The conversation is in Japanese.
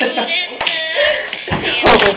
ありがとう。